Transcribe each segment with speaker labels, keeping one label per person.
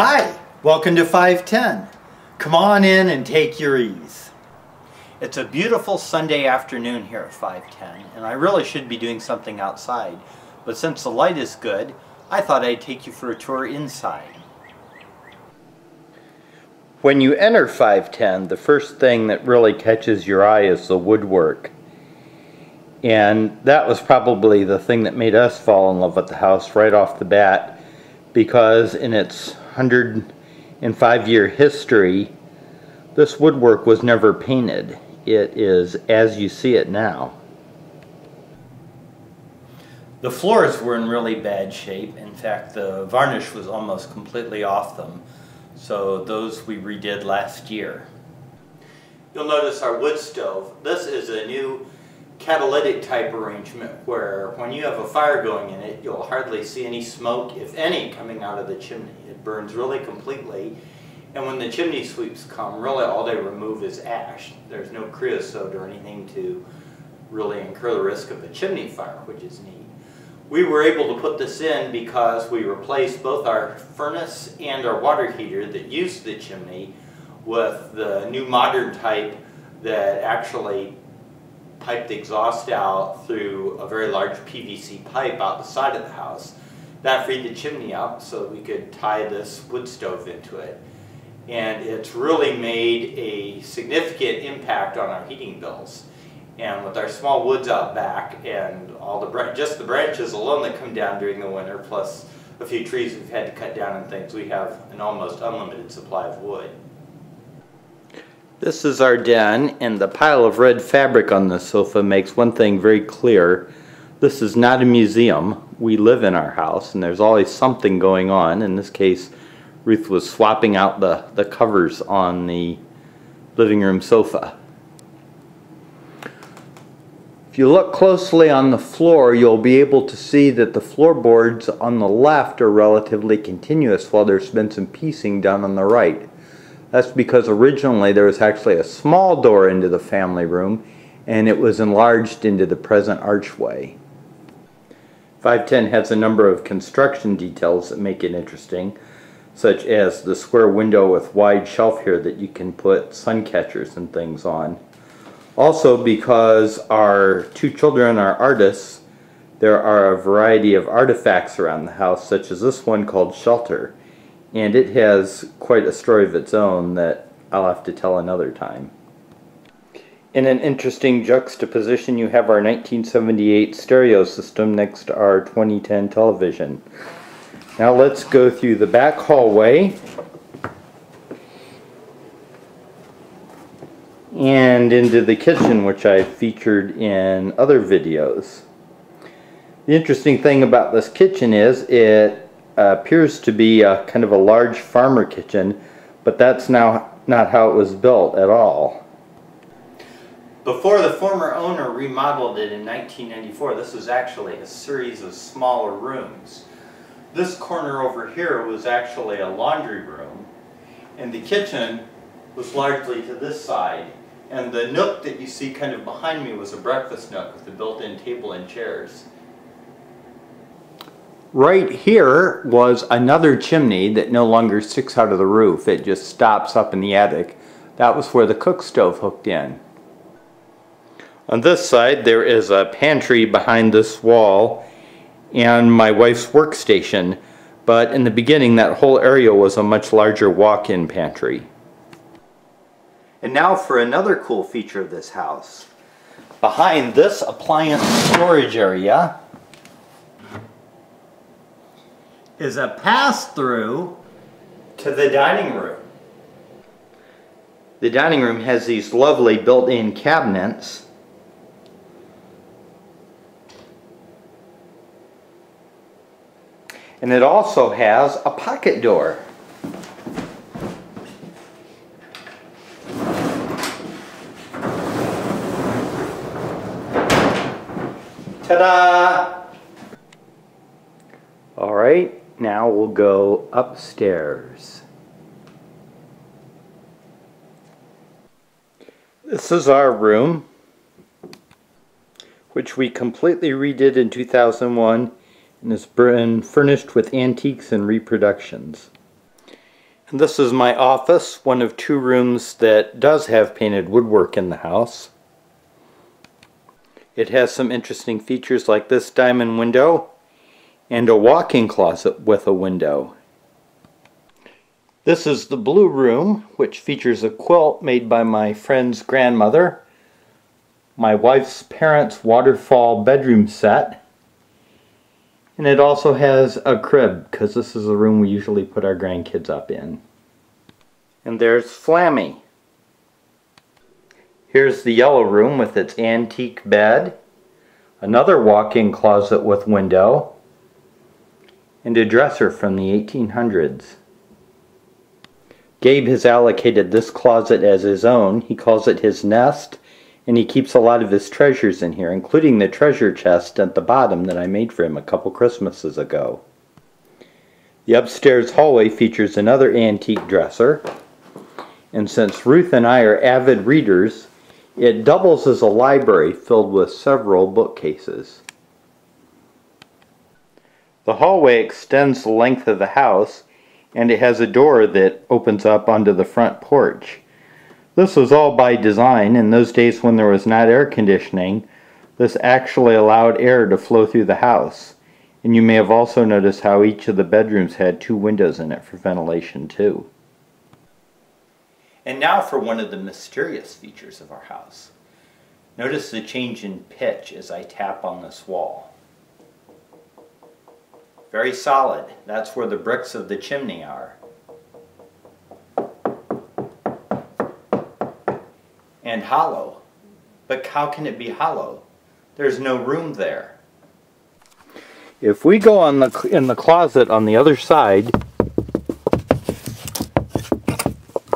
Speaker 1: Hi, welcome to 510. Come on in and take your ease. It's a beautiful Sunday afternoon here at 510, and I really should be doing something outside, but since the light is good, I thought I'd take you for a tour inside. When you enter 510, the first thing that really catches your eye is the woodwork. And that was probably the thing that made us fall in love with the house right off the bat because in its 105 year history, this woodwork was never painted. It is as you see it now. The floors were in really bad shape. In fact, the varnish was almost completely off them. So those we redid last year. You'll notice our wood stove. This is a new catalytic type arrangement where when you have a fire going in it, you'll hardly see any smoke, if any, coming out of the chimney. It burns really completely. And when the chimney sweeps come, really all they remove is ash. There's no creosote or anything to really incur the risk of a chimney fire, which is neat. We were able to put this in because we replaced both our furnace and our water heater that used the chimney with the new modern type that actually pipe the exhaust out through a very large PVC pipe out the side of the house. That freed the chimney up so we could tie this wood stove into it. And it's really made a significant impact on our heating bills. And with our small woods out back and all the just the branches alone that come down during the winter, plus a few trees we've had to cut down and things, we have an almost unlimited supply of wood. This is our den, and the pile of red fabric on the sofa makes one thing very clear. This is not a museum. We live in our house, and there's always something going on. In this case, Ruth was swapping out the, the covers on the living room sofa. If you look closely on the floor, you'll be able to see that the floorboards on the left are relatively continuous while there's been some piecing done on the right. That's because originally there was actually a small door into the family room and it was enlarged into the present archway. 510 has a number of construction details that make it interesting, such as the square window with wide shelf here that you can put sun catchers and things on. Also because our two children are artists, there are a variety of artifacts around the house, such as this one called Shelter and it has quite a story of its own that I'll have to tell another time. In an interesting juxtaposition, you have our 1978 stereo system next to our 2010 television. Now let's go through the back hallway and into the kitchen, which I've featured in other videos. The interesting thing about this kitchen is it uh, appears to be a, kind of a large farmer kitchen, but that's now not how it was built at all. Before the former owner remodeled it in 1994, this was actually a series of smaller rooms. This corner over here was actually a laundry room, and the kitchen was largely to this side. And the nook that you see kind of behind me was a breakfast nook with a built-in table and chairs. Right here was another chimney that no longer sticks out of the roof. It just stops up in the attic. That was where the cook stove hooked in. On this side there is a pantry behind this wall and my wife's workstation but in the beginning that whole area was a much larger walk-in pantry. And now for another cool feature of this house. Behind this appliance storage area is a pass-through to the dining room. The dining room has these lovely built-in cabinets and it also has a pocket door. Ta-da! All right, now we'll go upstairs. This is our room, which we completely redid in 2001 and been furnished with antiques and reproductions. And this is my office, one of two rooms that does have painted woodwork in the house. It has some interesting features like this diamond window and a walk-in closet with a window. This is the blue room, which features a quilt made by my friend's grandmother, my wife's parents' waterfall bedroom set, and it also has a crib, because this is the room we usually put our grandkids up in. And there's Flammy. Here's the yellow room with its antique bed, another walk-in closet with window, and a dresser from the 1800s. Gabe has allocated this closet as his own. He calls it his nest and he keeps a lot of his treasures in here, including the treasure chest at the bottom that I made for him a couple Christmases ago. The upstairs hallway features another antique dresser, and since Ruth and I are avid readers, it doubles as a library filled with several bookcases. The hallway extends the length of the house, and it has a door that opens up onto the front porch. This was all by design. In those days when there was not air conditioning, this actually allowed air to flow through the house. And you may have also noticed how each of the bedrooms had two windows in it for ventilation too. And now for one of the mysterious features of our house. Notice the change in pitch as I tap on this wall. Very solid. That's where the bricks of the chimney are. and hollow. But how can it be hollow? There's no room there. If we go on the in the closet on the other side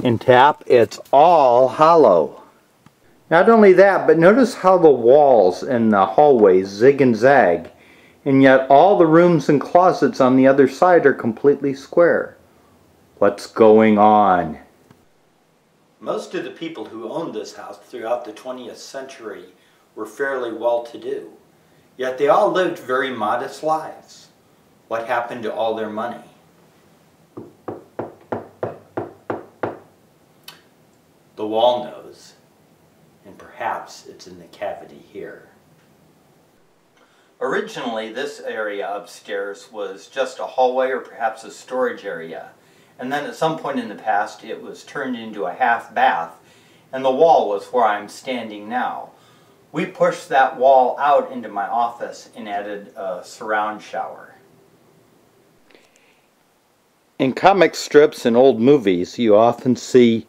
Speaker 1: and tap, it's all hollow. Not only that, but notice how the walls in the hallways zig and zag, and yet all the rooms and closets on the other side are completely square. What's going on? Most of the people who owned this house throughout the 20th century were fairly well-to-do, yet they all lived very modest lives. What happened to all their money? The wall knows, and perhaps it's in the cavity here. Originally, this area upstairs was just a hallway or perhaps a storage area and then at some point in the past it was turned into a half bath and the wall was where I'm standing now. We pushed that wall out into my office and added a surround shower. In comic strips and old movies you often see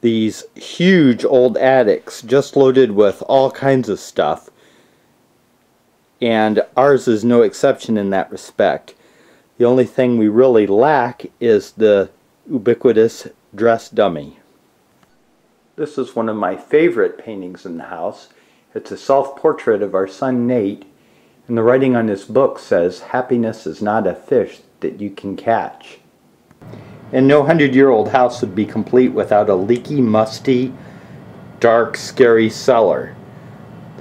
Speaker 1: these huge old attics just loaded with all kinds of stuff and ours is no exception in that respect. The only thing we really lack is the ubiquitous dress dummy. This is one of my favorite paintings in the house. It's a self-portrait of our son Nate, and the writing on his book says, Happiness is not a fish that you can catch. And no hundred-year-old house would be complete without a leaky, musty, dark, scary cellar.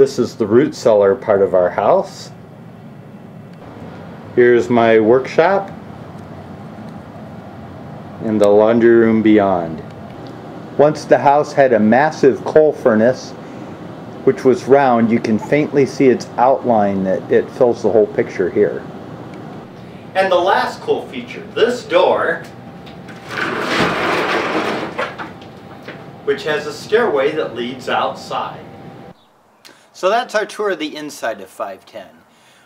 Speaker 1: This is the root cellar part of our house. Here's my workshop and the laundry room beyond. Once the house had a massive coal furnace which was round, you can faintly see its outline that it fills the whole picture here. And the last cool feature, this door, which has a stairway that leads outside. So that's our tour of the inside of 510.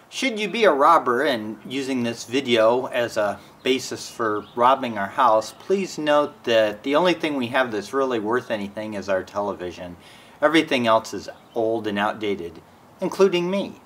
Speaker 1: Should you be a robber and using this video as a basis for robbing our house, please note that the only thing we have that's really worth anything is our television. Everything else is old and outdated, including me.